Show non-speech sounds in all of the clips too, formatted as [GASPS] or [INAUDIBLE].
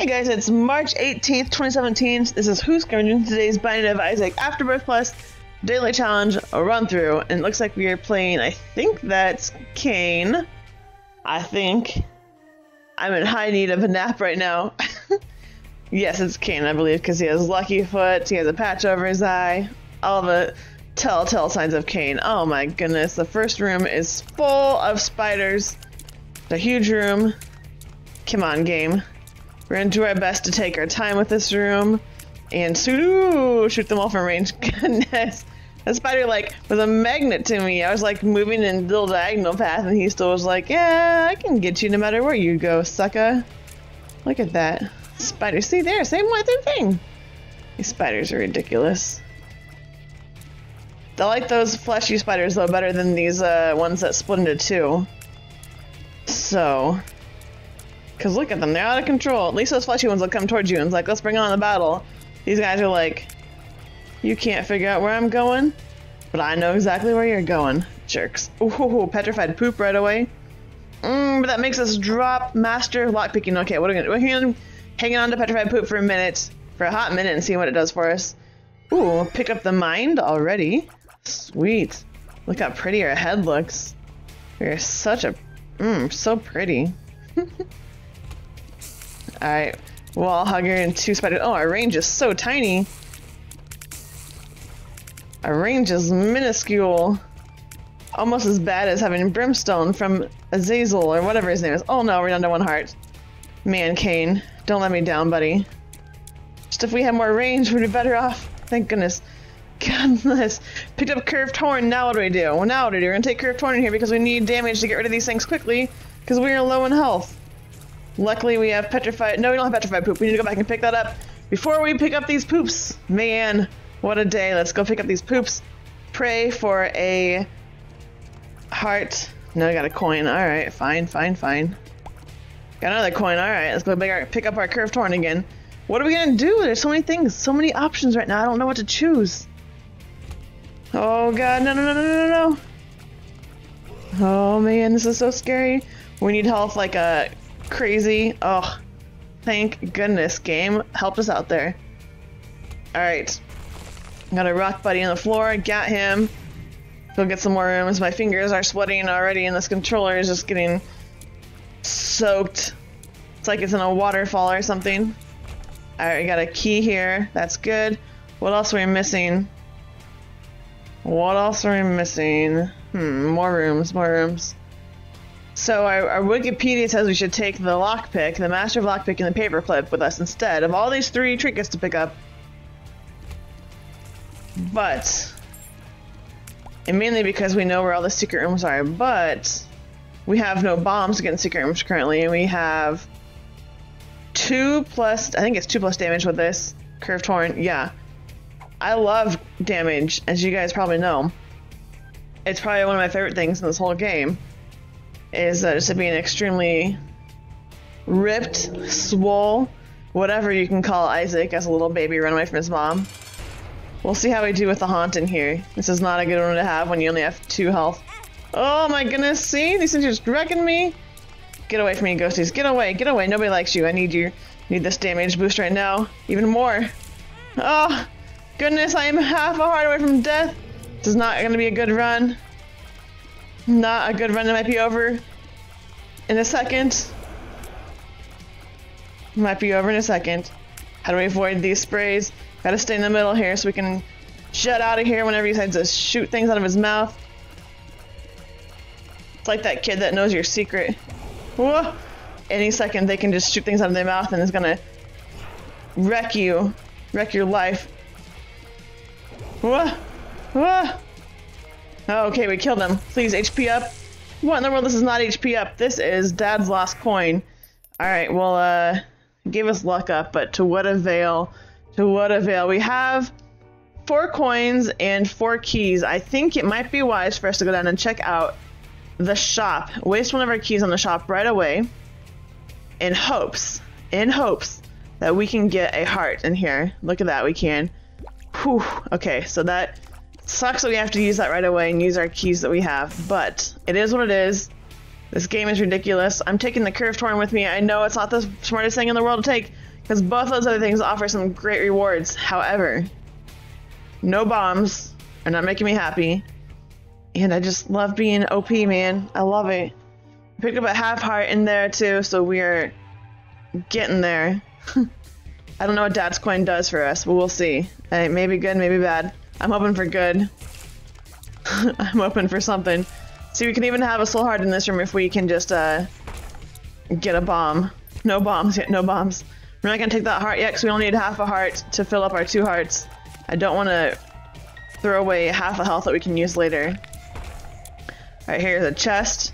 Hey guys, it's March 18th, 2017. This is Who's Scavenging today's Binding of Isaac Afterbirth Plus Daily Challenge run through. And it looks like we are playing, I think that's Cain. I think. I'm in high need of a nap right now. [LAUGHS] yes, it's Cain, I believe, because he has lucky foot, he has a patch over his eye, all the telltale signs of Cain. Oh my goodness, the first room is full of spiders. The huge room. Come on, game. We're gonna do our best to take our time with this room and shoot, shoot them all from range. [LAUGHS] Goodness. That spider like was a magnet to me. I was like moving in little diagonal path and he still was like, yeah, I can get you no matter where you go, sucker. Look at that. Spider, see there, same same thing. These spiders are ridiculous. I like those fleshy spiders though better than these uh, ones that split into two. So, because look at them, they're out of control. At least those fleshy ones will come towards you and it's like, let's bring on the battle. These guys are like, you can't figure out where I'm going, but I know exactly where you're going, jerks. Ooh, petrified poop right away. Mmm, but that makes us drop master lockpicking. Okay, what are we gonna do? We're hanging, hanging on to petrified poop for a minute, for a hot minute, and see what it does for us. Ooh, pick up the mind already. Sweet. Look how pretty her head looks. You're such a, mmm, so pretty. [LAUGHS] Alright, wall hugger and two spiders. Oh, our range is so tiny. Our range is minuscule. Almost as bad as having Brimstone from Azazel or whatever his name is. Oh no, we're down to one heart. Man, Cain. don't let me down, buddy. Just if we had more range, we'd be better off. Thank goodness. [LAUGHS] Goodness. Picked up Curved Horn, now what do we do? Well, now what do we do? We're gonna take Curved Horn in here because we need damage to get rid of these things quickly because we are low in health. Luckily, we have petrified. No, we don't have petrified poop. We need to go back and pick that up before we pick up these poops. Man, what a day. Let's go pick up these poops. Pray for a heart. No, I got a coin. All right, fine, fine, fine. Got another coin. All right, let's go pick up our curved horn again. What are we gonna do? There's so many things, so many options right now. I don't know what to choose. Oh god, no, no, no, no, no, no. Oh man, this is so scary. We need health like a crazy. Oh, thank goodness, game helped us out there. Alright. Got a rock buddy on the floor, got him. Go get some more rooms. My fingers are sweating already, and this controller is just getting soaked. It's like it's in a waterfall or something. Alright, got a key here. That's good. What else are we missing? What else are we missing? Hmm, more rooms, more rooms. So our, our, Wikipedia says we should take the lockpick, the master of lockpick, and the paperclip with us instead of all these three trinkets to pick up. But, and mainly because we know where all the secret rooms are, but we have no bombs against secret rooms currently, and we have two plus, I think it's two plus damage with this. Curved Horn, yeah. I love damage, as you guys probably know. It's probably one of my favorite things in this whole game is uh, just being extremely ripped, swole, whatever you can call Isaac as a little baby run away from his mom. We'll see how we do with the haunt in here. This is not a good one to have when you only have two health. Oh my goodness, see? These things are just wrecking me. Get away from me, ghosties. Get away, get away. Nobody likes you. I need you. Need this damage boost right now. Even more. Oh, goodness, I am half a heart away from death. This is not going to be a good run. Not a good run. It might be over in a second. Might be over in a second. How do we avoid these sprays? Gotta stay in the middle here so we can jet out of here whenever he decides to shoot things out of his mouth. It's like that kid that knows your secret. Whoa! Any second they can just shoot things out of their mouth and it's gonna wreck you. Wreck your life. Whoa! Whoa! Oh, okay, we killed him. Please, HP up. What in the world? This is not HP up. This is Dad's lost coin. Alright, well, uh, gave us luck up, but to what avail? To what avail? We have four coins and four keys. I think it might be wise for us to go down and check out the shop. Waste one of our keys on the shop right away in hopes, in hopes that we can get a heart in here. Look at that, we can. Whew. Okay, so that Sucks that we have to use that right away and use our keys that we have, but it is what it is. This game is ridiculous. I'm taking the curved horn with me. I know it's not the smartest thing in the world to take, because both those other things offer some great rewards. However, no bombs are not making me happy. And I just love being OP, man. I love it. Picked up a half heart in there too, so we're getting there. [LAUGHS] I don't know what Dad's coin does for us, but we'll see. Hey, maybe good, maybe bad. I'm hoping for good. [LAUGHS] I'm hoping for something. See, we can even have a soul heart in this room if we can just uh, get a bomb. No bombs yet, no bombs. We're not gonna take that heart yet because we only need half a heart to fill up our two hearts. I don't want to throw away half a health that we can use later. Alright, here's a chest.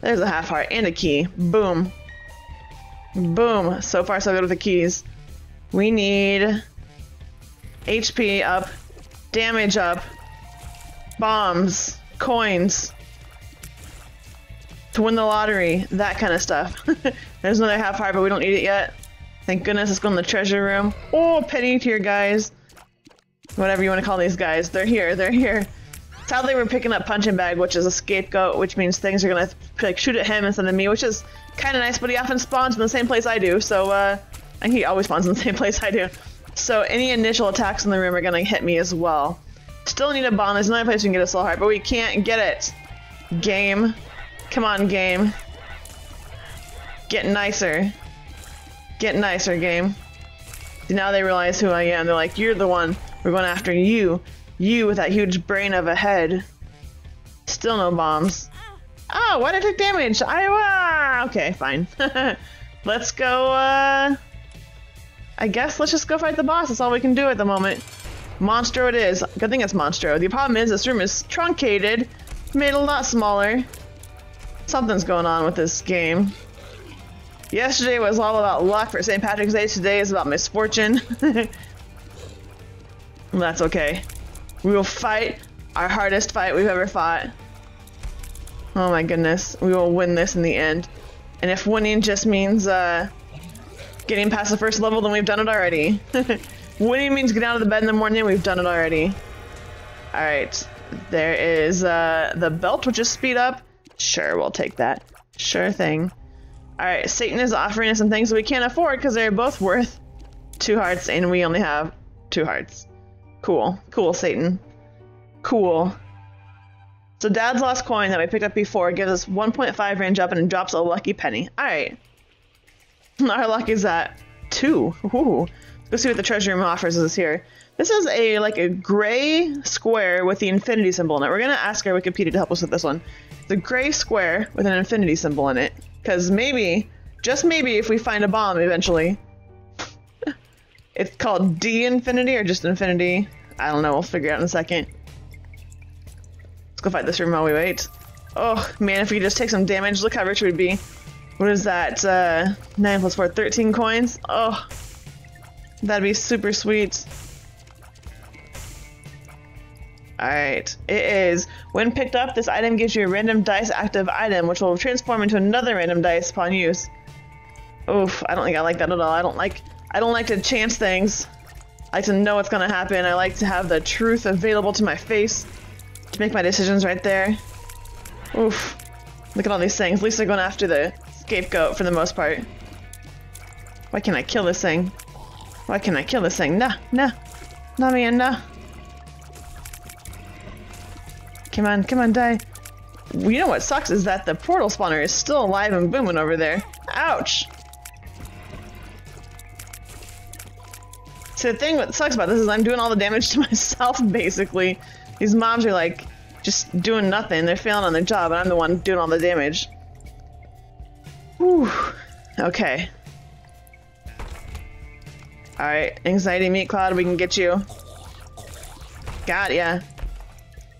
There's a half heart and a key. Boom. Boom. So far, so good with the keys. We need HP up, damage up, bombs, coins to win the lottery, that kind of stuff. [LAUGHS] There's another half heart, but we don't need it yet. Thank goodness it's going to the treasure room. Oh, penny tier guys. Whatever you want to call these guys. They're here, they're here. Sadly, we're picking up Punching Bag, which is a scapegoat, which means things are gonna like shoot at him instead of me, which is kind of nice. But he often spawns in the same place I do, so uh, and he always spawns in the same [LAUGHS] place I do. So any initial attacks in the room are gonna hit me as well. Still need a bomb. There's another place we can get a soul heart, but we can't get it. Game, come on, game. Get nicer. Get nicer, game. Now they realize who I am. They're like, you're the one. We're going after you. You with that huge brain of a head. Still no bombs. Oh, why did I take damage? I, uh, okay, fine. [LAUGHS] let's go, uh, I guess let's just go fight the boss. That's all we can do at the moment. Monstro it is. Good thing it's Monstro. The problem is this room is truncated, made a lot smaller. Something's going on with this game. Yesterday was all about luck for St. Patrick's Day. Today is about misfortune. [LAUGHS] That's okay. We will fight our hardest fight we've ever fought. Oh my goodness. We will win this in the end. And if winning just means uh, getting past the first level, then we've done it already. winning means getting out of the bed in the morning, we've done it already. Alright. There is uh, the belt, which is speed up. Sure, we'll take that. Sure thing. Alright, Satan is offering us some things we can't afford because they're both worth two hearts and we only have two hearts. Cool. Cool, Satan. Cool. So Dad's lost coin that we picked up before gives us 1.5 range up and drops a lucky penny. Alright. [LAUGHS] Our luck is at two. Ooh. Let's go see what the treasure room offers us here. This is a like a gray square with the infinity symbol in it. We're gonna ask our Wikipedia to help us with this one. The gray square with an infinity symbol in it. Because maybe, just maybe, if we find a bomb eventually, [LAUGHS] it's called D Infinity or just Infinity. I don't know. We'll figure it out in a second. Let's go fight this room while we wait. Oh, man, if we could just take some damage, look how rich we'd be. What is that? Uh, 9 plus 4, 13 coins? Oh, that'd be super sweet. Alright, it is. When picked up, this item gives you a random dice active item, which will transform into another random dice upon use. Oof, I don't think I like that at all. I don't like I don't like to chance things. I like to know what's gonna happen. I like to have the truth available to my face to make my decisions right there. Oof. Look at all these things. At least they're going after the scapegoat for the most part. Why can't I kill this thing? Why can't I kill this thing? Nah, nah. Nah, man, nah. Come on, come on, die. You know what sucks is that the portal spawner is still alive and booming over there. Ouch! So the thing that sucks about this is I'm doing all the damage [LAUGHS] to myself, basically. These mobs are like, just doing nothing. They're failing on their job, and I'm the one doing all the damage. Whew. Okay. Alright, Anxiety Meat Cloud, we can get you. Got ya.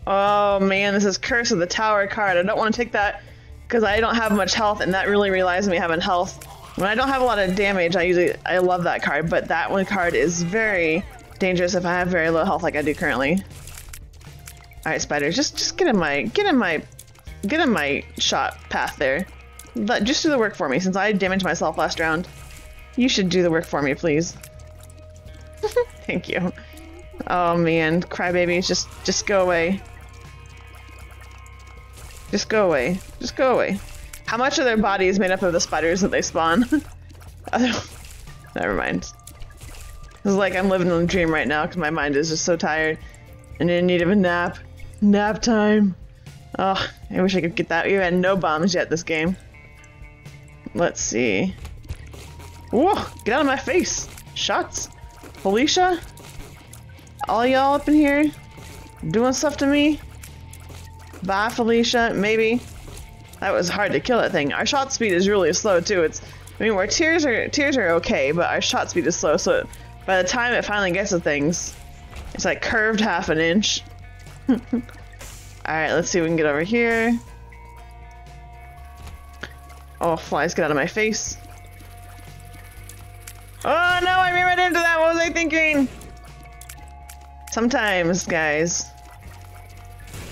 Oh man, this is Curse of the Tower card. I don't want to take that because I don't have much health, and that really relies on me having health. When I don't have a lot of damage, I usually I love that card, but that one card is very dangerous if I have very low health like I do currently. Alright, spiders, just just get in my get in my get in my shot path there. But just do the work for me, since I damaged myself last round. You should do the work for me, please. [LAUGHS] Thank you. Oh man, crybabies, just just go away. Just go away. Just go away. How much of their body is made up of the spiders that they spawn? [LAUGHS] Never mind. It's like I'm living in a dream right now because my mind is just so tired and in need of a nap. Nap time. Oh, I wish I could get that. We had no bombs yet this game. Let's see. Whoa! Get out of my face! Shots! Felicia? All y'all up in here? Doing stuff to me? Bye, Felicia. Maybe. That was hard to kill that thing. Our shot speed is really slow too. It's I mean, where tears are tears are okay, but our shot speed is slow. So by the time it finally gets to things, it's like curved half an inch. [LAUGHS] All right, let's see if we can get over here. Oh, flies get out of my face. Oh no, I ran right into that. What was I thinking? Sometimes, guys,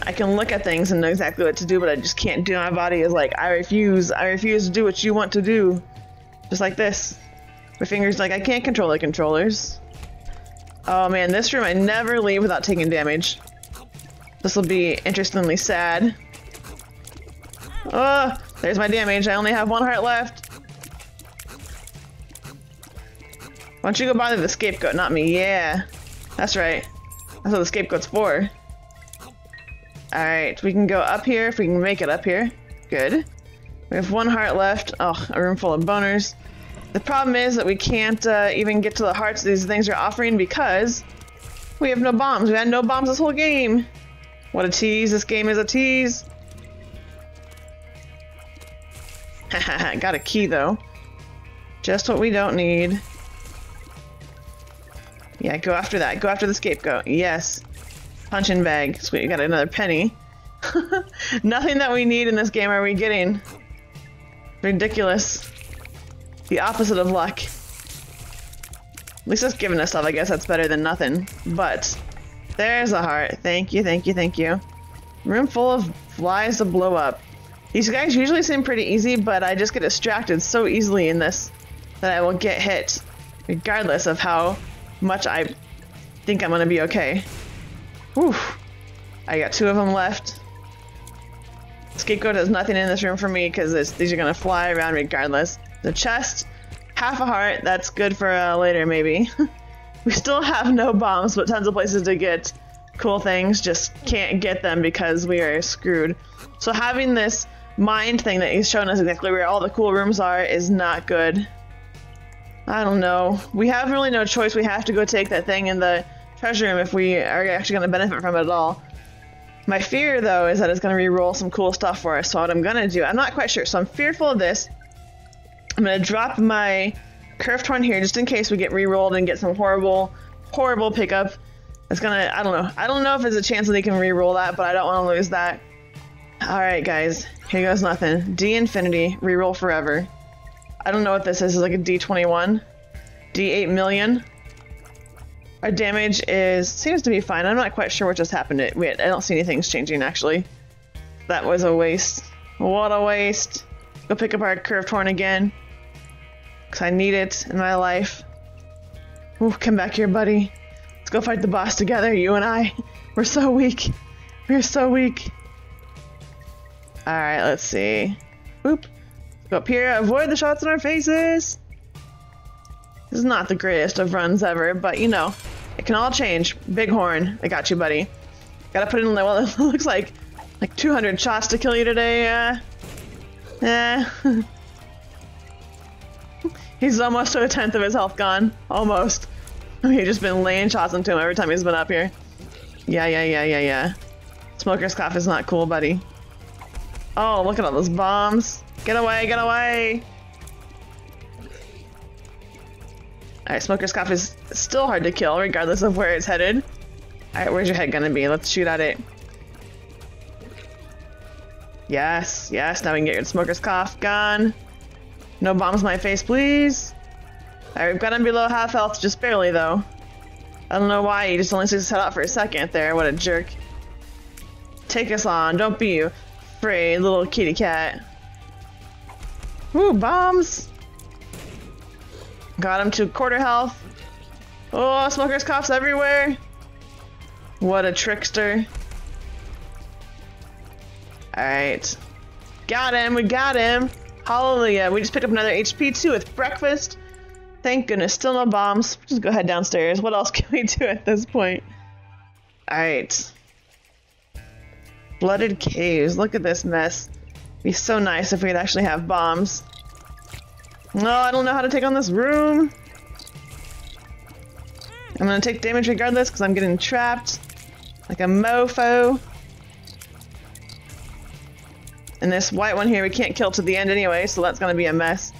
I can look at things and know exactly what to do, but I just can't do. My body is like, I refuse. I refuse to do what you want to do. Just like this. My fingers like, I can't control the controllers. Oh man, this room I never leave without taking damage. This will be interestingly sad. Oh, there's my damage. I only have one heart left. Why don't you go bother the scapegoat, not me? Yeah, that's right. That's what the scapegoat's for. Alright, we can go up here if we can make it up here. Good. We have one heart left. Oh, a room full of boners. The problem is that we can't uh, even get to the hearts these things are offering because we have no bombs. We had no bombs this whole game. What a tease. This game is a tease. [LAUGHS] got a key though. Just what we don't need. Yeah, go after that. Go after the scapegoat. Yes. Punching bag. Sweet, we got another penny. [LAUGHS] Nothing that we need in this game are we getting. Ridiculous. The opposite of luck. At least it's giving us stuff, I guess that's better than nothing. But, there's a heart. Thank you, thank you, thank you. Room full of flies to blow up. These guys usually seem pretty easy, but I just get distracted so easily in this that I will get hit, regardless of how much I think I'm gonna be okay. Whew. I got two of them left. Scapegoat has nothing in this room for me because these are gonna fly around regardless. The chest, half a heart. That's good for uh, later, maybe. [LAUGHS] we still have no bombs, but tons of places to get cool things. Just can't get them because we are screwed. So having this mind thing that he's shown us exactly where all the cool rooms are is not good. I don't know. We have really no choice. We have to go take that thing in the treasure room if we are actually going to benefit from it at all. My fear, though, is that it's going to re-roll some cool stuff for us. So what I'm going to do, I'm not quite sure. So I'm fearful of this. I'm going to drop my curved horn here just in case we get re-rolled and get some horrible, horrible pickup. It's going to, I don't know. I don't know if there's a chance that they can re-roll that, but I don't want to lose that. All right, guys. Here goes nothing. D infinity, re-roll forever. I don't know what this is. It's like a D21. D8 million. Our damage is seems to be fine. I'm not quite sure what just happened. It wait, I don't see anything's changing actually. That was a waste. What a waste. Go pick up our curved horn again. Cause I need it in my life. Ooh, come back here, buddy. Let's go fight the boss together, you and I. We're so weak. We're so weak. Alright, let's see. Oop. Go up here, avoid the shots in our faces. This is not the greatest of runs ever, but you know, it can all change. Bighorn, I got you, buddy. Gotta put in, well, [LAUGHS] it looks like like 200 shots to kill you today. Uh, eh. [LAUGHS] he's almost to a tenth of his health gone. Almost. [LAUGHS] He's just been laying shots into him every time he's been up here. Yeah, yeah, yeah, yeah, yeah. Smoker's cough is not cool, buddy. Oh, look at all those bombs. Get away, get away! Alright, Smoker's Cough is still hard to kill, regardless of where it's headed. Alright, where's your head gonna be? Let's shoot at it. Yes, yes, now we can get your Smoker's Cough gone. No bombs in my face, please. Alright, we've got him below half health, just barely though. I don't know why, he just only sticks his head out for a second there, what a jerk. Take us on, don't be afraid, little kitty cat. Ooh, bombs! Got him to quarter health. Oh, smoker's coughs everywhere. What a trickster. Alright. Got him, we got him. Hallelujah. We just picked up another HP too with breakfast. Thank goodness. Still no bombs. Just go ahead downstairs. What else [LAUGHS] can we do at this point? Alright. Flooded caves. Look at this mess. Be so nice if we'd actually have bombs. No, I don't know how to take on this room. I'm gonna take damage regardless because I'm getting trapped like a mofo. And this white one here we can't kill to the end anyway, so that's gonna be a mess.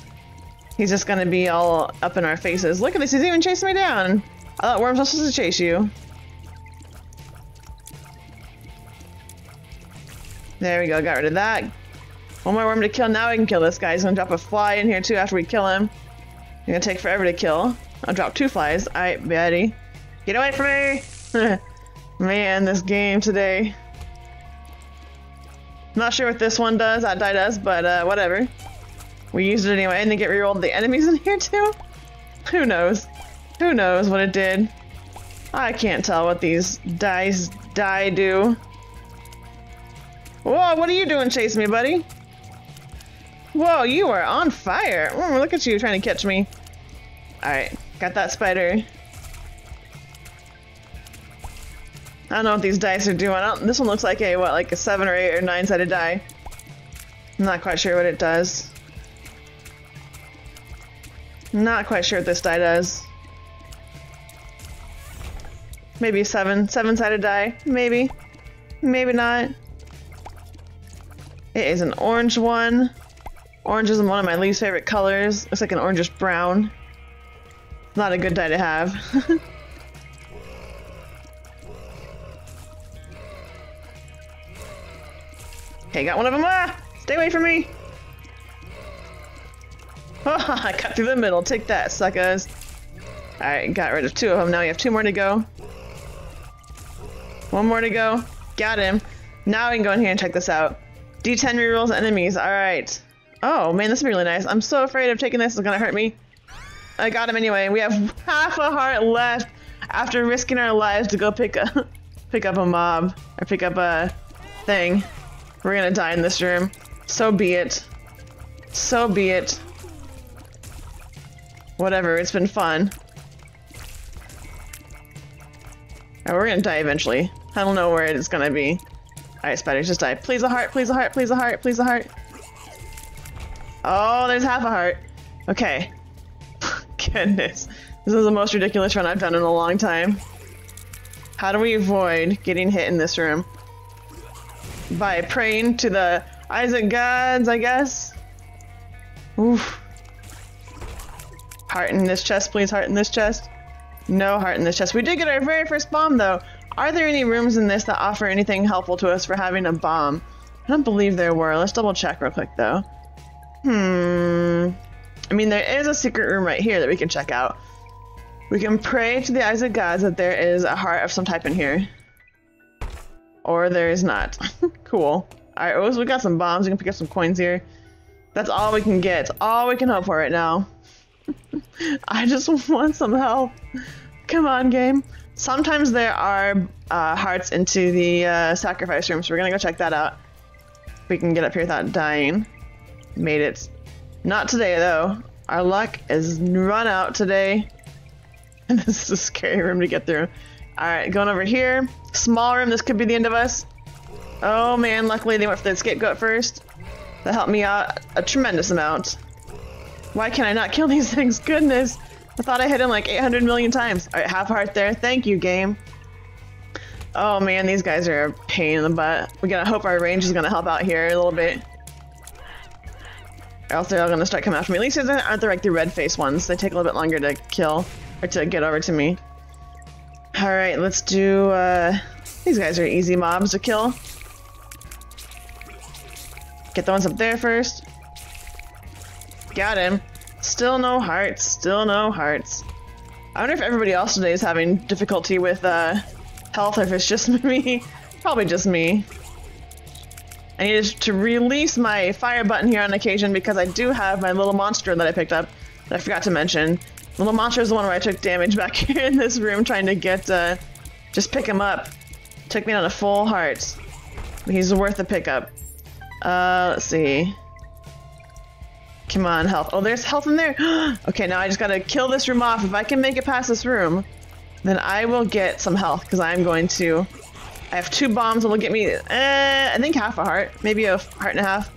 He's just gonna be all up in our faces. Look at this, he's even chasing me down. I thought worms were supposed to chase you. There we go, got rid of that. One more worm to kill, now we can kill this guy. He's gonna drop a fly in here too after we kill him. It's gonna take forever to kill. I'll drop two flies. Alright, Betty. Get away from me! [LAUGHS] Man, this game today. Not sure what this one does, that die does, but uh, whatever. We used it anyway, and they get rerolled the enemies [LAUGHS] in here too? Who knows? Who knows what it did? I can't tell what these dice die do. Whoa, what are you doing chasing me, buddy? Whoa, you are on fire. Look at you trying to catch me. Alright, got that spider. I don't know what these dice are doing. this one looks like a, what, like a 7 or 8 or 9 sided die. I'm not quite sure what it does. Not quite sure what this die does. Maybe 7, 7 sided die. Maybe. Maybe not. It is an orange one. Orange isn't one of my least favorite colors. Looks like an orangish brown. Not a good die to have. [LAUGHS] okay, got one of them. Ah! Stay away from me! Oh, [LAUGHS] I cut through the middle. Take that, suckers. Alright, got rid of two of them. Now we have two more to go. One more to go. Got him. Now we can go in here and check this out. D10 rerolls enemies. Alright. Oh, man, this is really nice. I'm so afraid of taking this. It's gonna hurt me. I got him anyway. We have half a heart left after risking our lives to go pick a [LAUGHS] pick up a mob or pick up a thing. We're gonna die in this room. So be it. So be it. Whatever, it's been fun. Oh, we're gonna die eventually. I don't know where it's gonna be. Alright, spiders, just die. Please a heart, please a heart, please a heart, please a heart. Oh, there's half a heart. Okay. [LAUGHS] Goodness. This is the most ridiculous run I've done in a long time. How do we avoid getting hit in this room? By praying to the Isaac gods, I guess? Oof. Heart in this chest, please. Heart in this chest. No heart in this chest. We did get our very first bomb, though. Are there any rooms in this that offer anything helpful to us for having a bomb? I don't believe there were. Let's double check real quick, though. Hmm. I mean, there is a secret room right here that we can check out. We can pray to the Isaac gods that there is a heart of some type in here. Or there is not. [LAUGHS] cool. Alright, well, so we got some bombs. We can pick up some coins here. That's all we can get. all we can hope for right now. [LAUGHS] I just [LAUGHS] want some help. Come on, game. Sometimes there are uh, hearts into the uh, sacrifice room, so we're gonna go check that out. We can get up here without dying. Made it. Not today, though. Our luck is run out today. [LAUGHS] And this is a scary room to get through. Alright, going over here. Small room, this could be the end of us. Oh man, luckily they went for the scapegoat first. That helped me out a tremendous amount. Why can I not kill these [LAUGHS] things? Goodness. I thought I hit him like 800 million times. Alright, half heart there. Thank you, game. Oh man, these guys are a pain in the butt. We gotta hope our range is gonna help out here a little bit. Or else they're all gonna start coming after me. At least these aren't the like the red face ones. They take a little bit longer to kill or to get over to me. Alright, let's do uh these guys are easy mobs to kill. Get the ones up there first. Got him. Still no hearts. Still no hearts. I wonder if everybody else today is having difficulty with uh, health or if it's just [LAUGHS] me. Probably just me. I needed to release my fire button here on occasion because I do have my little monster that I picked up that I forgot to mention. Little monster is the one where I took damage [LAUGHS] back here in this room trying to get, uh, just pick him up. Took me on a full heart. He's worth the pickup. Uh, let's see. Come on, health. Oh, there's health in there. [GASPS] okay, now I just gotta kill this room off. If I can make it past this room, then I will get some health because I'm going to. I have two bombs that will get me, eh, I think half a heart, maybe a heart and a half.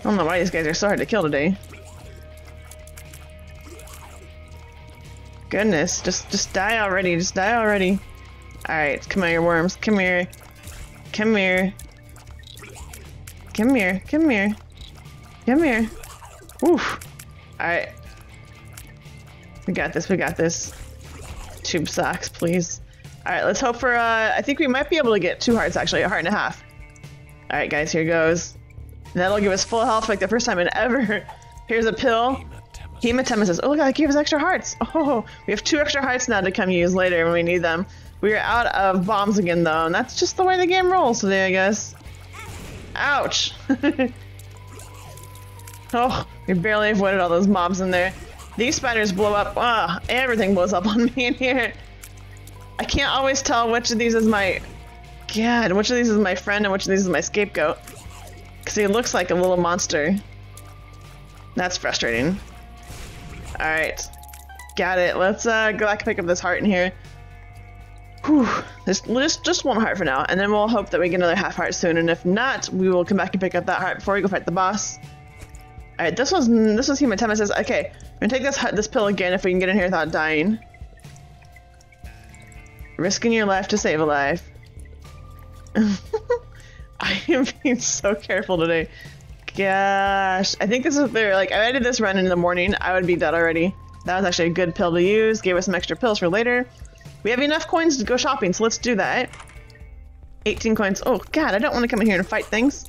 I don't know why these guys are so hard to kill today. Goodness, just just die already, just die already. Alright, come here, worms, come here. Come here. Come here, come here. Come here. Oof. Alright. We got this, we got this. Tube socks, please. Alright, let's hope for, uh, I think we might be able to get two hearts, actually, a heart and a half. Alright, guys, here goes. That'll give us full health like the first time in ever. [LAUGHS] Here's a pill. Hematemesis. Oh, look, that gave us extra hearts. [LAUGHS] Oh, we have two extra hearts now to come use later when we need them. We are out of bombs again, though, and that's just the way the game rolls today, I guess. Ouch! [LAUGHS] oh, we barely avoided all those mobs in there. These spiders blow up. Ah, everything blows up [LAUGHS] on me in here. I can't always tell which of these is my... God, which of these is my friend and which of these is my scapegoat. Because he looks like a little monster. That's frustrating. Alright. Got it. Let's uh, go back and pick up this heart in here. Whew. Just, just, just one heart for now, and then we'll hope that we get another half heart soon, and if not, we will come back and pick up that heart before we go fight the boss. Alright, this was this was Hematemesis. says, okay, I'm gonna take this this pill again if we can get in here without dying. Risking your life to save a life. [LAUGHS] I am being so careful today. Gosh, I think this is there. Like, if I did this run in the morning, I would be dead already. That was actually a good pill to use. Gave us some extra pills for later. We have enough coins to go shopping, so let's do that. 18 coins. Oh, God, I don't want to come in here and fight things.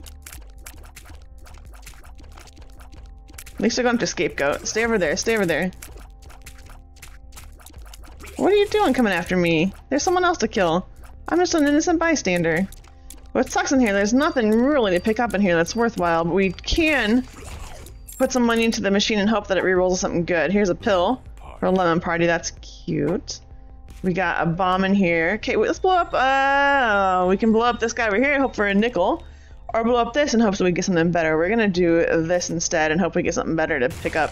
At least I'm going to scapegoat. Stay over there, stay over there. What are you doing coming after me? There's someone else to kill. I'm just an innocent bystander. What sucks in here, there's nothing really to pick up in here that's worthwhile, but we can put some money into the machine and hope that it re-rolls something good. Here's a pill for a lemon party, that's cute. We got a bomb in here. Okay, wait, let's blow up. Uh, we can blow up this guy over here and hope for a nickel. Or blow up this hopes that we get something better. We're gonna do this instead and hope we get something better to pick up.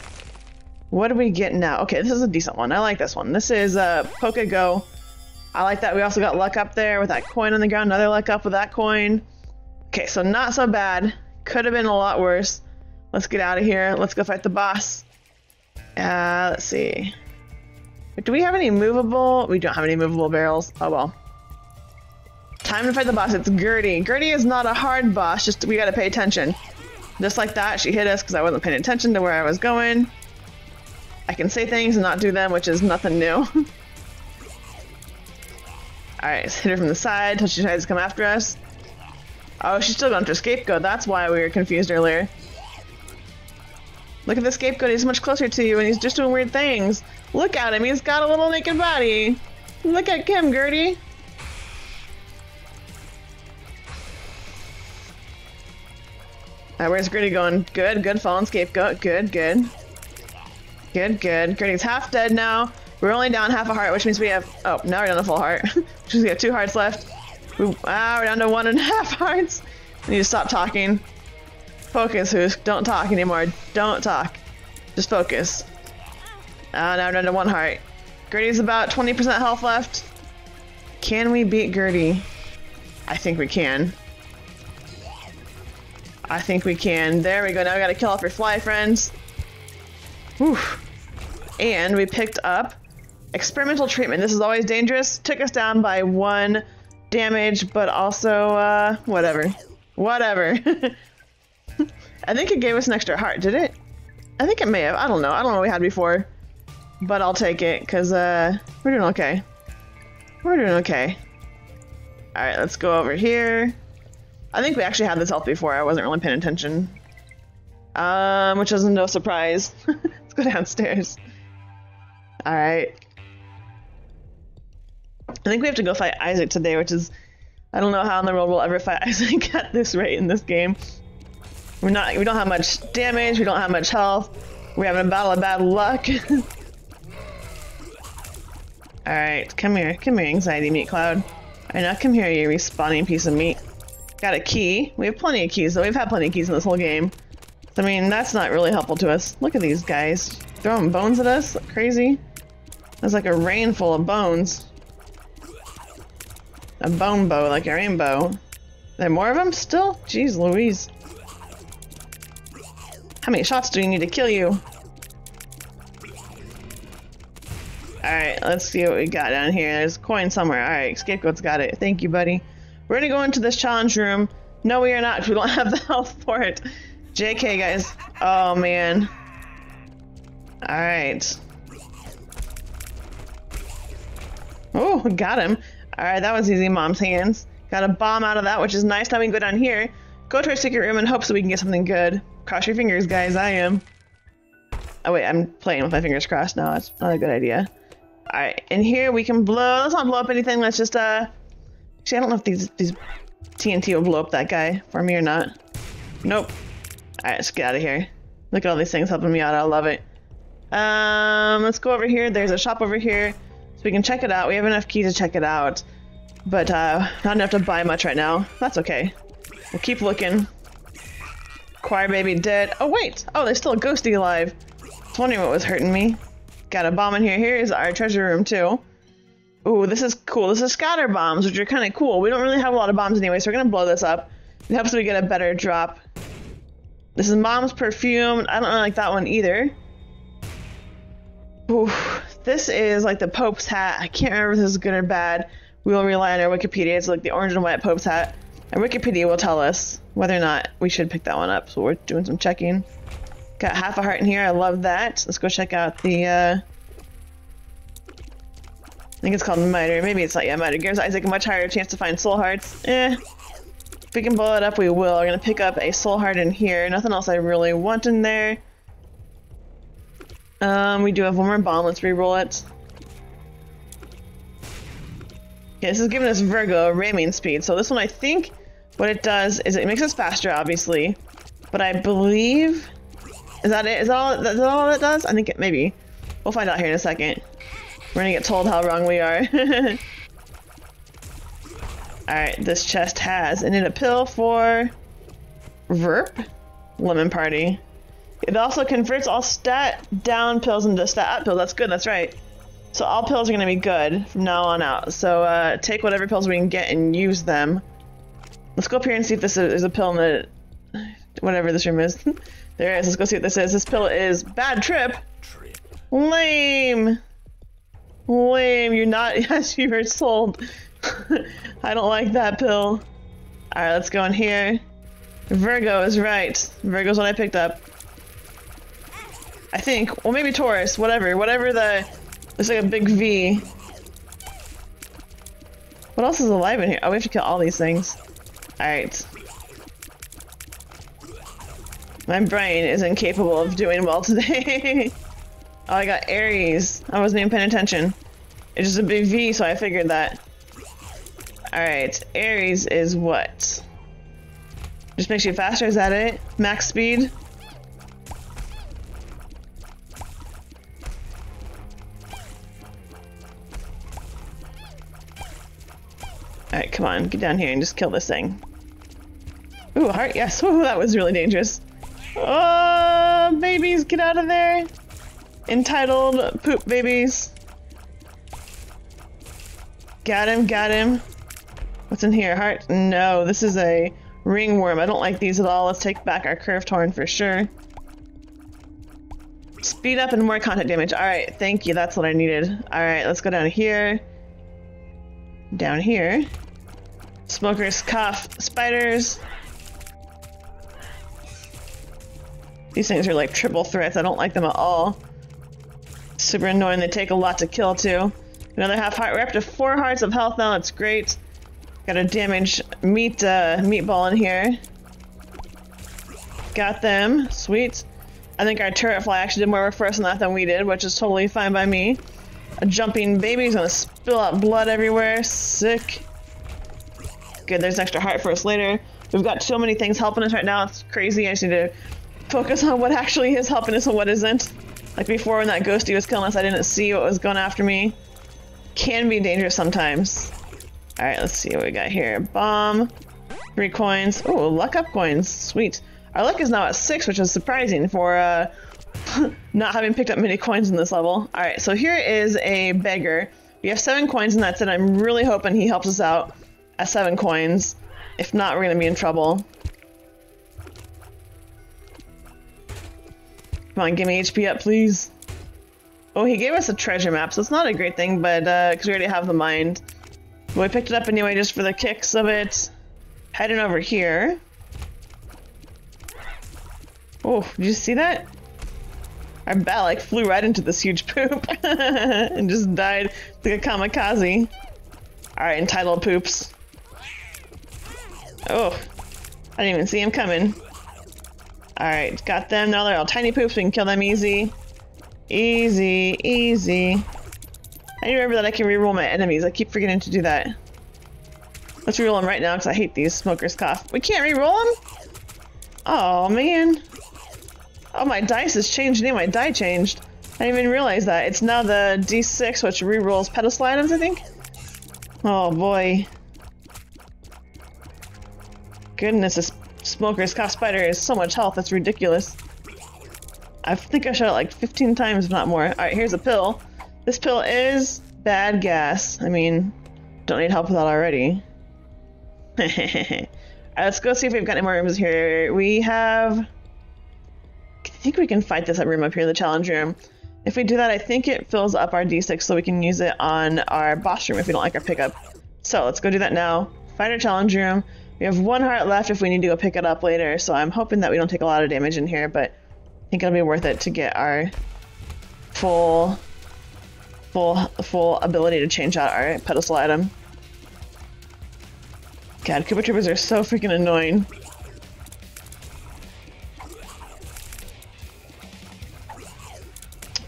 What do we get now? Okay, this is a decent one. I like this one. This is uh, Poke Go. I like that. We also got luck up there with that coin on the ground. Another luck up with that coin. Okay, so not so bad. Could have been a lot worse. Let's get out of here. Let's go fight the boss. Uh, let's see. Do we have any movable? We don't have any movable barrels. Oh well. Time to fight the boss. It's Gertie. Gertie is not a hard boss, just we gotta pay attention. Just like that, she hit us because I wasn't paying attention to where I was going. I can say things and not do them, which is nothing new. [LAUGHS] Alright, hit her from the side until she tries to come after us. Oh, she's still going for scapegoat. That's why we were confused earlier. Look at the scapegoat. He's much closer to you and he's just doing weird things. Look at him, he's got a little naked body. Look at Kim, Gertie. Alright, where's Gertie going? Good, good, fallen scapegoat. Good, good. Good, good. Gertie's half dead now. We're only down half a heart, which means we have... Oh, now we're down a full heart. [LAUGHS] which means we have two hearts left. We, ah, we're down to one and a half [LAUGHS] hearts. We need to stop talking. Focus, Who's? Don't talk anymore. Don't talk. Just focus. Uh, now down to one heart. Gertie's about 20% health left. Can we beat Gertie? I think we can. I think we can. There we go. Now we gotta kill off your fly friends. Whew. And we picked up experimental treatment. This is always dangerous. Took us down by one damage, but also, uh, whatever. Whatever. [LAUGHS] [LAUGHS] I think it gave us an extra heart, did it? I think it may have. I don't know. I don't know what we had before. But I'll take it, because uh, we're doing okay. We're doing okay. Alright, let's go over here. I think we actually had this health before. I wasn't really paying attention. Um, which is no surprise. [LAUGHS] let's go downstairs. Alright. I think we have to go fight Isaac today, which is... I don't know how in the world we'll ever fight [LAUGHS] Isaac at this rate in this game. We're not- we don't have much damage, we don't have much health. We're having a battle of bad luck. [LAUGHS] Alright, come here. Come here, Anxiety Meat Cloud. Alright, now come here, you respawning piece of meat. Got a key. We have plenty of keys, though. We've had plenty of keys in this whole game. I mean, that's not really helpful to us. Look at these guys. Throwing bones at us? Crazy. That's like a rain full of bones. A bone bow, like a rainbow. Are there more of them still? Jeez Louise. How many shots do you need to kill you? Alright, let's see what we got down here. There's a coin somewhere. Alright, Scapegoat's got it. Thank you, buddy. We're gonna go into this challenge room. No, we are not. We don't [LAUGHS] have the health for it. JK, guys. Oh, man. Alright. Oh, got him. Alright, that was easy, Mom's hands. Got a bomb out of that, which is nice. Now we can go down here, go to our secret room, and hope so we can get something good. Cross your fingers, guys. I am. Oh, wait, I'm playing with my fingers crossed now. That's not a good idea. Alright, in here we can blow. Let's not blow up anything. Let's just, uh... Actually, I don't know if these, these TNT will blow up that guy for me or not. Nope. Alright, let's get out of here. Look at all these things helping me out. I love it. Um, let's go over here. There's a shop over here. So we can check it out. We have enough key to check it out. But, uh, not enough to buy much right now. That's okay. We'll keep looking. Choir baby dead. Oh, wait! Oh, there's still a ghosty alive. I was wondering what was hurting me. Got a bomb in here. Here is our treasure room too. Ooh, this is cool. This is scatter bombs, which are kind of cool. We don't really have a lot of bombs anyway, so we're gonna blow this up. It helps we get a better drop. This is mom's perfume. I don't really like that one either. Ooh, this is like the Pope's hat. I can't remember if this is good or bad. We will rely on our Wikipedia. It's like the orange and white Pope's hat. And Wikipedia will tell us whether or not we should pick that one up. So we're doing some checking. Got half a heart in here. I love that. Let's go check out the, uh... I think it's called Miter. Maybe it's not, yeah, Miter. Gives Isaac a much higher chance to find soul hearts. Eh. If we can blow it up, we will. We're gonna pick up a soul heart in here. Nothing else I really want in there. Um, we do have one more bomb. Let's re-roll it. Okay, this is giving us Virgo ramming speed. So this one, I think what it does is it makes us faster, obviously. But I believe is that it? Is that all, is that all does? I think it maybe. We'll find out here in a second. We're gonna get told how wrong we are. [LAUGHS] Alright, this chest has and in a pill for Verp? Lemon Party. It also converts all stat down pills into stat up pills. That's good, that's right. So all pills are gonna be good from now on out. So uh, take whatever pills we can get and use them. Let's go up here and see if this is, there's a pill in the whatever this room is. [LAUGHS] There is. Let's go see what this is. This pill is bad trip. Trip. Lame. Lame. You're not. [LAUGHS] Yes, you were sold. [LAUGHS] I don't like that pill. All right, let's go in here. Virgo is right. Virgo's what I picked up. I think. Well, maybe Taurus. Whatever. Whatever the. It's like a big V. What else is alive in here? Oh, we have to kill all these things. Alright. My brain is incapable of doing well today. [LAUGHS] oh, I got Aries. I wasn't even paying attention. It's just a big V, so I figured that. Alright, Aries is what? Just makes you faster, is that it? Max speed? Alright, come on, get down here and just kill this thing. Ooh, heart, yes. [LAUGHS] Ooh, that was really dangerous. Oh, babies, get out of there. Entitled poop babies. Got him, got him. What's in here? Heart? No, this is a ringworm. I don't like these at all. Let's take back our curved horn for sure. Speed up and more contact damage. Alright, thank you. That's what I needed. Alright, let's go down here. Down here. Smoker's cough. Spiders. These things are like triple threats. I don't like them at all. Super annoying. They take a lot to kill too. Another half heart. We're up to four hearts of health now. That's great. Got a damage meat uh, meatball in here. Got them. Sweet. I think our turret fly actually did more for us on that than we did, which is totally fine by me. Jumping baby's gonna spill out blood everywhere. Sick. Good, there's an extra heart for us later. We've got so many things helping us right now. It's crazy. I just need to focus on what [LAUGHS] actually is helping us and what isn't. Like before when that ghosty was killing us, I didn't see what was going after me. Can be dangerous sometimes. Alright, let's see what we got here. Bomb. Three coins. Oh, luck up coins. Sweet. Our luck is now at six, which is surprising for uh, [LAUGHS] not having picked up many coins in this level. All right, so here is a beggar. We have seven coins and that's it. I'm really hoping he helps us out at seven coins. If not, we're gonna be in trouble. Come on, give me HP up, please. Oh, he gave us a treasure map, so it's not a great thing, but because uh, we already have the mind. But we picked it up anyway just for the kicks of it. Heading over here. Oh, did you see that? Our bat like flew right into this huge poop [LAUGHS] and just died like a kamikaze. Alright, entitled poops. Oh, I didn't even see him coming. Alright, got them. Now they're all tiny poops. We can kill them easy. Easy, easy. I remember that I can reroll my enemies. I keep forgetting to do that. Let's reroll them right now because I hate these smokers cough. We can't reroll them? Oh, man. Oh, my dice has changed name. My die changed. I didn't even realize that. It's now the D6, which rerolls pedestal items, I think? Oh, boy. Goodness, this smoker's cough spider is so much health. That's ridiculous. I think I shot it like 15 times, if not more. Alright, here's a pill. This pill is bad gas. I mean, don't need help with that already. [LAUGHS] Alright, let's go see if we've got any more rooms here. We have... Think we can fight this room up here, the challenge room. If we do that, I think it fills up our d6 so we can use it on our boss room if we don't like our pickup. So let's go do that now. Fight our challenge room. We have one heart left if we need to go pick it up later, so I'm hoping that we don't take a lot of damage in here, but I think it'll be worth it to get our full full full ability to change out our pedestal item. God, Koopa Troopers are so freaking annoying.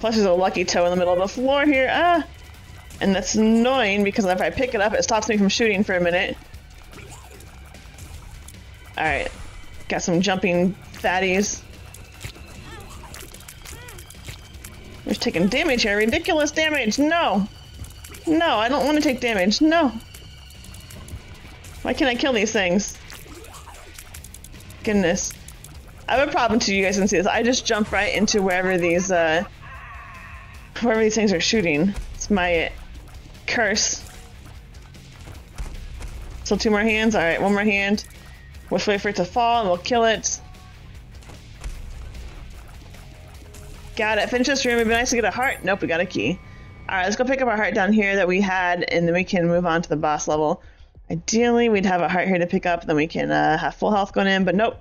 Plus there's a lucky toe in the middle of the floor here. Ah! And that's annoying because if I pick it up, it stops me from shooting for a minute. Alright. Got some jumping fatties. We're taking damage here. Ridiculous damage. No. No, I don't want to take damage. No. Why can't I kill these things? Goodness. I have a problem too, you guys can see this. I just jump right into wherever these, uh, wherever these things are shooting. It's my curse. Still two more hands? Alright, one more hand. Let's wait for it to fall and we'll kill it. Got it. Finish this room. It'd be nice to get a heart. Nope, we got a key. Alright, let's go pick up our heart down here that we had, and then we can move on to the boss level. Ideally, we'd have a heart here to pick up, then we can uh, have full health going in, but nope.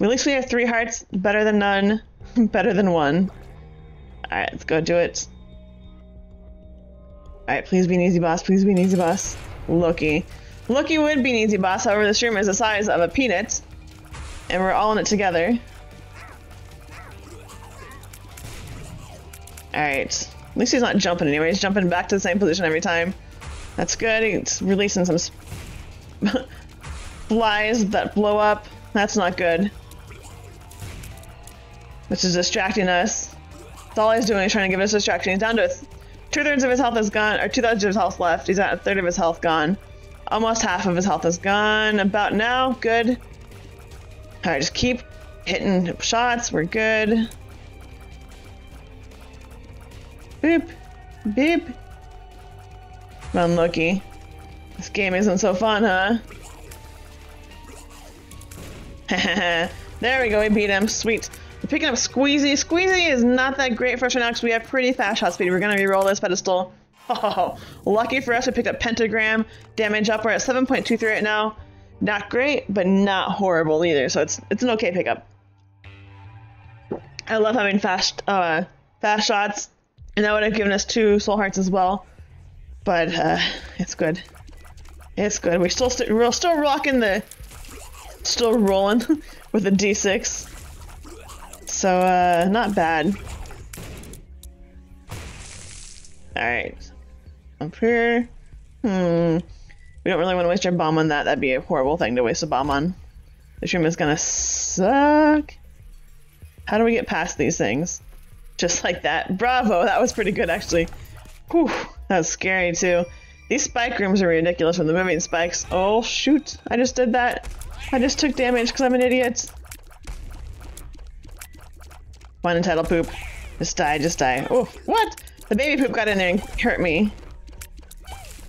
At least we have three hearts. Better than none. [LAUGHS] Better than one. Alright, let's go do it. Alright, please be an easy boss. Please be an easy boss. Loki. Loki would be an easy boss, however, this room is the size of a peanut. And we're all in it together. Alright. At least he's not jumping anyway. He's jumping back to the same position every time. That's good. He's releasing some [LAUGHS] flies that blow up. That's not good. This is distracting us. That's all he's doing. He's trying to give us distraction. He's down to two thirds of his health is gone, or two thirds of his health left. He's at a third of his health gone. Almost half of his health is gone. About now, good. Alright, just keep hitting shots. We're good. Boop. Beep. Unlucky. This game isn't so fun, huh? [LAUGHS] there we go, we beat him. Sweet. Picking up Squeezy. Squeezy is not that great for us right now because we have pretty fast shot speed. We're gonna re-roll this pedestal. Oh, [LAUGHS] lucky for us, we picked up Pentagram. Damage up, we're at 7.23 right now. Not great, but not horrible either, so it's it's an okay pickup. I love having fast uh, fast shots, and that would have given us two soul hearts as well. But uh, it's good. It's good. We're still we we're still rocking the, still rolling [LAUGHS] with the D6. So uh, not bad. All right. Up here. Hmm. We don't really want to waste our bomb on that. That'd be a horrible thing to waste a bomb on. This room is gonna suck. How do we get past these things? Just [LAUGHS] like that. Bravo! That was pretty good, actually. Whew. That was scary, too. These spike rooms are ridiculous with the moving spikes. Oh, shoot. I just did that. I just took damage because I'm an idiot. One entitled poop. Just die, just die. Oh, what? The baby poop got in there and hurt me.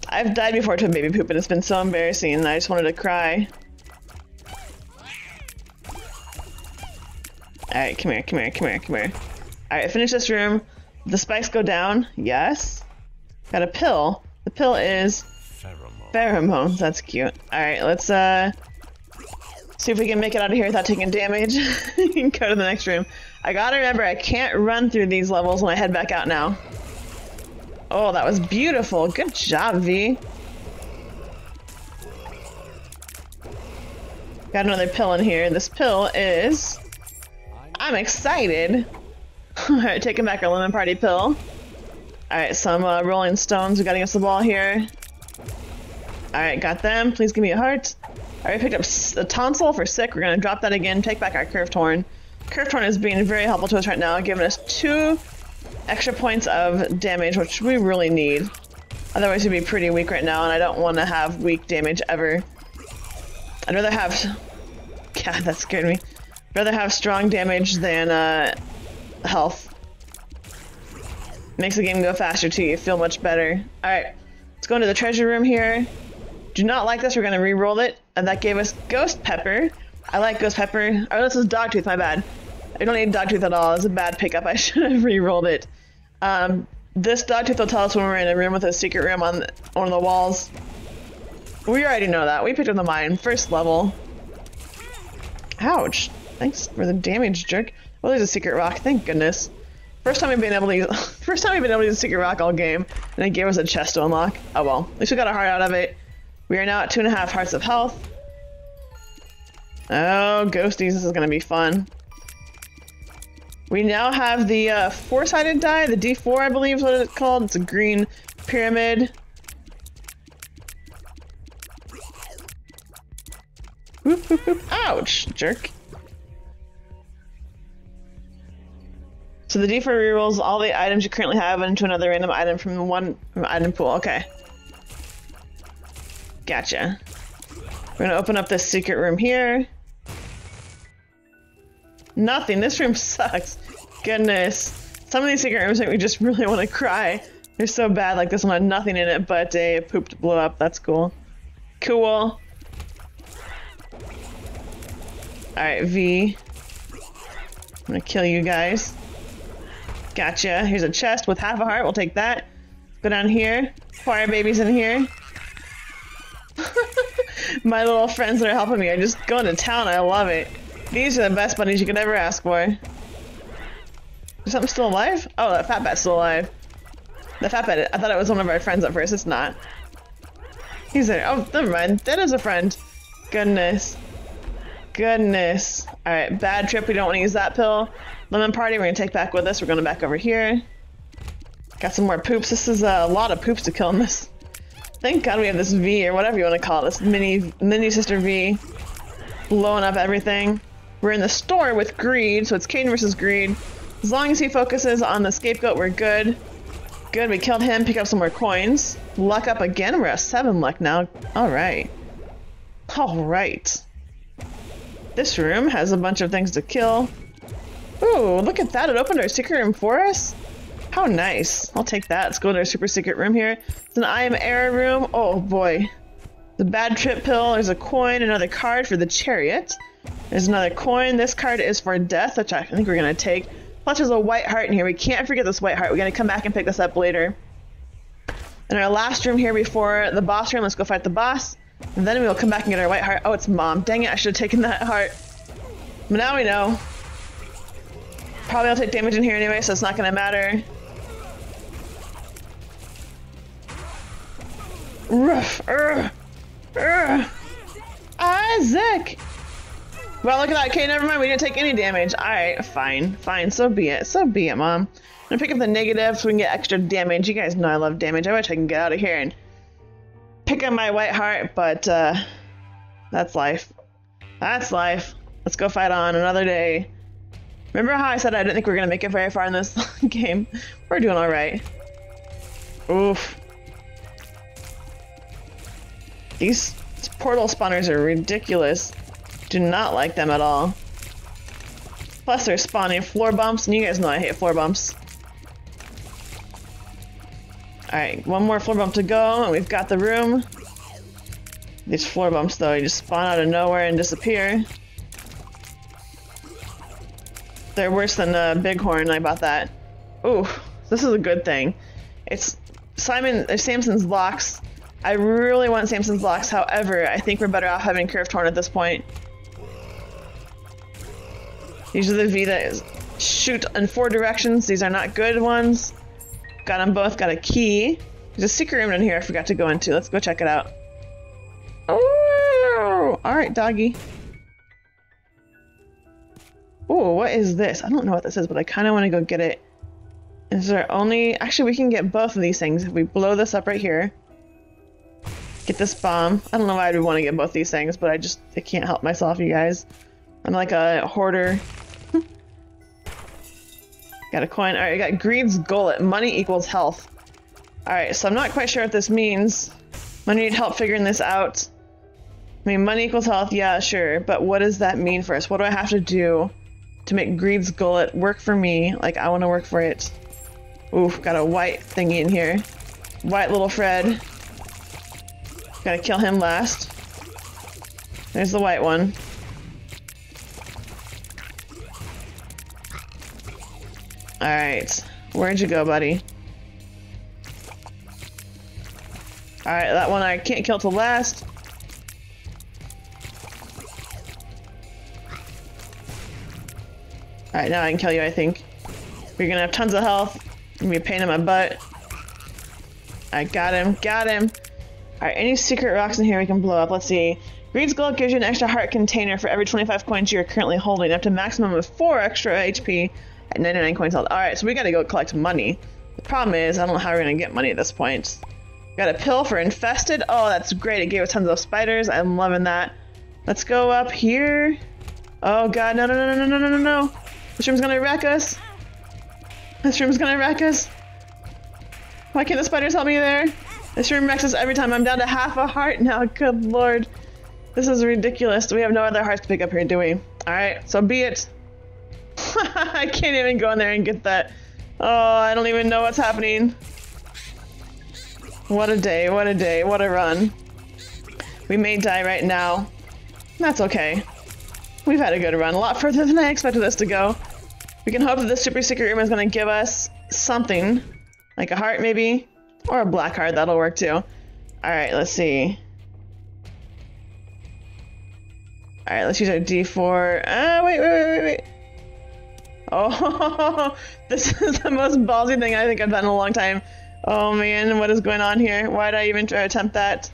I've died before to a baby poop and it's been so embarrassing and I just wanted to cry. Alright, come here, come here, come here, come here. Alright, finish this room. The spikes go down. Yes. Got a pill. The pill is pheromones. Pheromones. That's cute. Alright, let's uh see if we can make it out of here without taking damage. you [LAUGHS] can go to the next room. I gotta remember I can't run through these levels when I head back out now. Oh, that was beautiful. Good job, V. Got another pill in here. This pill is... I'm excited. [LAUGHS] Alright, taking back our lemon party pill. Alright, some uh, rolling stones. We gotta the ball here. Alright, got them. Please give me a heart. Alright, picked up a tonsil for sick. We're gonna drop that again. Take back our curved horn. Curved horn is being very helpful to us right now, giving us two extra points of damage, which we really need. Otherwise we'd be pretty weak right now, and I don't want to have weak damage ever. I'd rather have... [LAUGHS] God, that scared me. I'd rather have strong damage than uh, health. Makes the game go faster too, you feel much better. Alright, let's go into the treasure room here. Do not like this, we're gonna re-roll it. And that gave us Ghost Pepper. I like Ghost Pepper. Oh, this is Dogtooth, my bad. I don't need Dogtooth at all. It's a bad pickup. I [LAUGHS] should have re-rolled it. Um, this Dogtooth will tell us when we're in a room with a secret room on one of the walls. We already know that. We picked up the Mind. First level. Ouch. Thanks for the damage, jerk. Well, there's a secret rock. Thank goodness. First time we've been able to use, [LAUGHS] first time we've been able to use a secret rock all game, and it gave us a chest to unlock. Oh well. At least we got a heart out of it. We are now at two and a half hearts of health. Oh, ghosties, this is gonna be fun. We now have the uh, four-sided die, the D4 I believe is what it's called. It's a green pyramid. Ouch, jerk. So the D4 rerolls all the items you currently have into another random item from the one from item pool. Okay. Gotcha. We're gonna open up this secret room here. Nothing. This room sucks. Goodness. Some of these secret rooms make me just really want to cry. They're so bad. Like this one had nothing in it but a pooped blow up. That's cool. Cool. Alright, V. I'm gonna kill you guys. Gotcha. Here's a chest with half a heart. We'll take that. Go down here. Fire babies in here. [LAUGHS] My little friends that are helping me are just going to town. I love it. These are the best bunnies you could ever ask for. Is something still alive? Oh, that fat bat's still alive. The fat bat, I thought it was one of our friends at first. It's not. He's there. Oh, never mind. That is a friend. Goodness. Goodness. Alright, bad trip. We don't want to use that pill. Lemon party, we're going to take back with us. We're going to back over here. Got some more poops. This is a lot of poops to kill in this. Thank God we have this V, or whatever you want to call it. This mini, mini sister V. Blowing up everything. We're in the store with Greed, so it's Cain versus Greed. As long as he focuses on the scapegoat, we're good. Good, we killed him, pick up some more coins. Luck up again, we're at 7 luck now. Alright. Alright. This room has a bunch of things to kill. Ooh, look at that, it opened our secret room for us? How nice. I'll take that. Let's go to our super secret room here. It's an I am error room. Oh boy. The bad trip pill, there's a coin, another card for the chariot. There's another coin. This card is for death, which I think we're going to take. Plus there's a white heart in here. We can't forget this white heart. We're going to come back and pick this up later. In our last room here before the boss room, let's go fight the boss. And then we'll come back and get our white heart. Oh, it's mom. Dang it, I should have taken that heart. But now we know. Probably I'll take damage in here anyway, so it's not going to matter. Ruff, urgh, urgh. Isaac! Well, look at that. Okay, never mind. We didn't take any damage. Alright, fine. Fine. So be it. So be it, Mom. I'm gonna pick up the negative so we can get extra damage. You guys know I love damage. I wish I can get out of here and pick up my white heart, but uh, that's life. That's life. Let's go fight on another day. Remember how I said I didn't think we are gonna make it very far in this [LAUGHS] game? We're doing alright. Oof. These portal spawners are ridiculous. Do not like them at all. Plus they're spawning floor bumps, and you guys know I hate floor bumps. Alright, one more floor bump to go, and we've got the room. These floor bumps, though, you just spawn out of nowhere and disappear. They're worse than the Bighorn, I bought that. Ooh, this is a good thing. It's Simon, uh, Samson's blocks. I really want Samson's blocks, however, I think we're better off having Curved Horn at this point. These are the V that shoot in four directions. These are not good ones. Got them both. Got a key. There's a secret room in here I forgot to go into. Let's go check it out. Oh, all right, doggy. Oh, what is this? I don't know what this is, but I kind of want to go get it. Is there only... Actually, we can get both of these things. If we blow this up right here. Get this bomb. I don't know why I would want to get both these things, but I just I can't help myself, you guys. I'm like a hoarder. got a coin. Alright, I got Greed's Gullet. Money equals health. Alright, so I'm not quite sure what this means. I need help figuring this out. I mean, money equals health, yeah, sure, but what does that mean for us? What do I have to do to make Greed's Gullet work for me? Like, I want to work for it. Oof, got a white thingy in here. White little Fred. Gotta kill him last. There's the white one. Alright. Where'd you go, buddy? Alright, that one I can't kill till last. Alright, now I can kill you, I think. You're gonna have tons of health. Gonna be a pain in my butt. I got him, got him. Alright, any secret rocks in here we can blow up? Let's see. Greed's Gullet gives you an extra heart container for every 25 coins you're currently holding, up to maximum of 4 extra HP at 99 coins held. Alright, so we gotta go collect money. The problem is, I don't know how we're gonna get money at this point. Got a pill for infested. Oh, that's great. It gave us tons of spiders. I'm loving that. Let's go up here. Oh god, no, no, no, no, no, no, no, no. This room's gonna wreck us. This room's gonna wreck us. Why can't the spiders help me there? This room wrecks us every time. I'm down to half a heart now. [LAUGHS] Good lord. This is ridiculous. We have no other hearts to pick up here, do we? Alright, so be it. [LAUGHS] I can't even go in there and get that. Oh, I don't even know what's happening. What a day, what a day, what a run. We may die right now. That's okay. We've had a good run, a lot further than I expected us to go. We can hope that this super secret room is going to give us something. Like a heart, maybe? Or a black heart, that'll work too. Alright, let's see. Alright, let's use our D4. Ah, uh, wait, wait, wait, wait, wait. Oh, [LAUGHS] this is the most ballsy thing I think I've done in a long time. Oh man, what is going on here? Why did I even try to attempt that?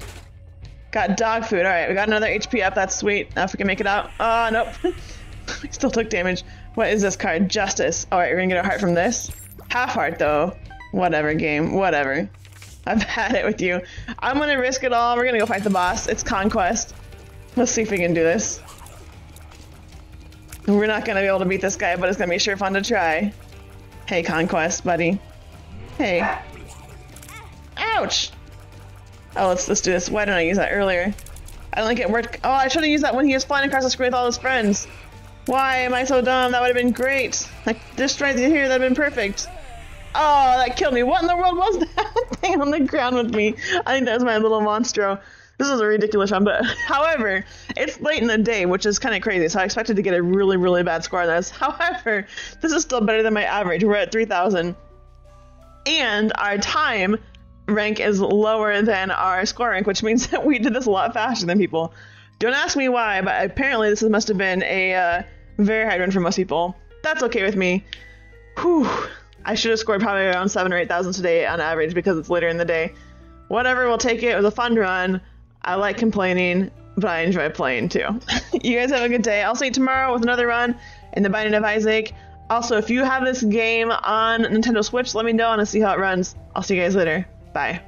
Got dog food. Alright, we got another HP up. That's sweet. Now if we can make it out. Oh, nope. [LAUGHS] we still took damage. What is this card? Justice. Alright, we're gonna get a heart from this. Half heart, though. Whatever, game. Whatever. I've [LAUGHS] had it with you. I'm gonna risk it all. We're gonna go fight the boss. It's Conquest. Let's see if we can do this. We're not gonna be able to beat this guy, but it's gonna be sure fun to try. Hey, Conquest, buddy. Hey. Ouch! Oh, let's let's do this. Why didn't I use that earlier? I don't think it worked. Oh, I should have used that when he was flying across the screen with all his friends. Why am I so dumb? That would have been great. Like, just right here, that'd have been perfect. Oh, that killed me. What in the world was [LAUGHS] that thing on the ground with me? I think that was my little monstro. This is a ridiculous one, but [LAUGHS] however, it's late in the day, which is kind of crazy. So I expected to get a really, really bad score on this. [LAUGHS] However, this is still better than my average. We're at 3,000. And our time rank is lower than our score rank, which means [LAUGHS] that we did this a lot faster than people. Don't ask me why, but apparently this must have been a uh, very hard run for most people. That's okay with me. Whew. I should have scored probably around seven or eight thousand today on average because it's later in the day. Whatever, we'll take it. It was a fun run. I like complaining, but I enjoy playing too. [LAUGHS] you guys have a good day. I'll see you tomorrow with another run in the Binding of Isaac. Also, if you have this game on Nintendo Switch, let me know and I'll see how it runs. I'll see you guys later. Bye.